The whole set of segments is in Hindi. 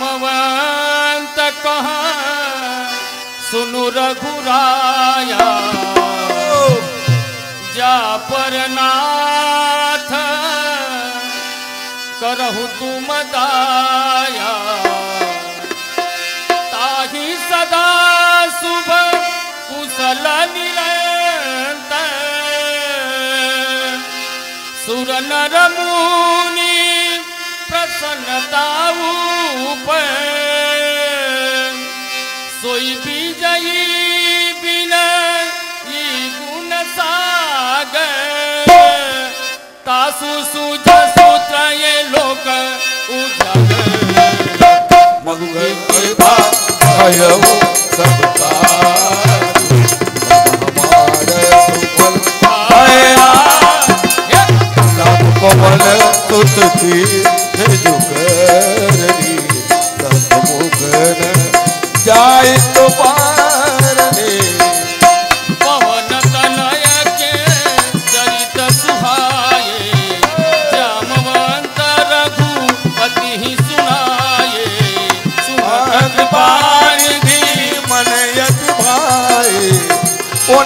रामवंत कहा, सुनु रघुराया। जा पर नाथ, करहु तुम दाया। ताहि सदा शुभ कुशल निरंतर। सुर नरम कोई भी जही बिना ये गुण सागर तासु सुज सूत्र ये लोक उजागर मंगे कृपा भयो सबका पवन सुत की झुकर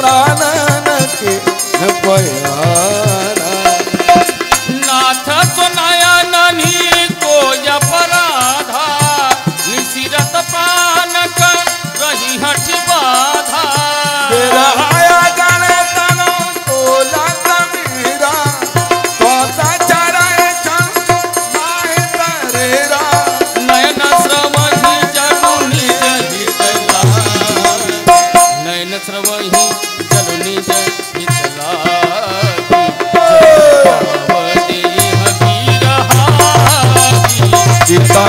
प्राण के भया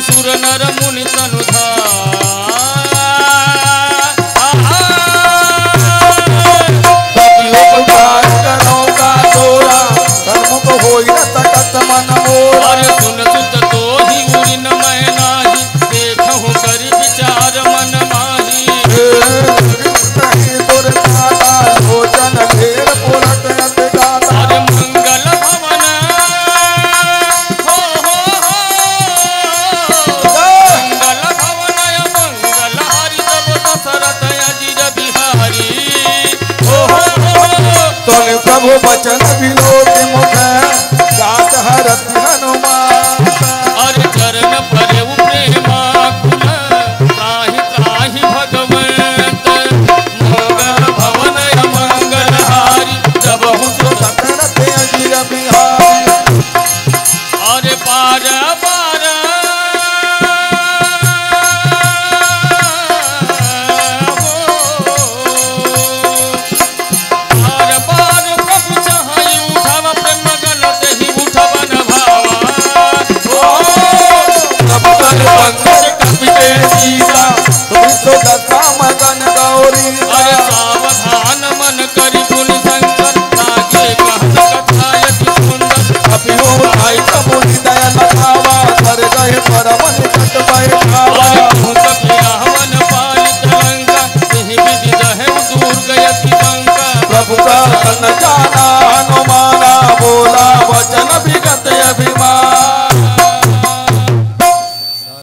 सुर नर मुनि तनु धाम। बोल प्रभु बचन विनोद मुख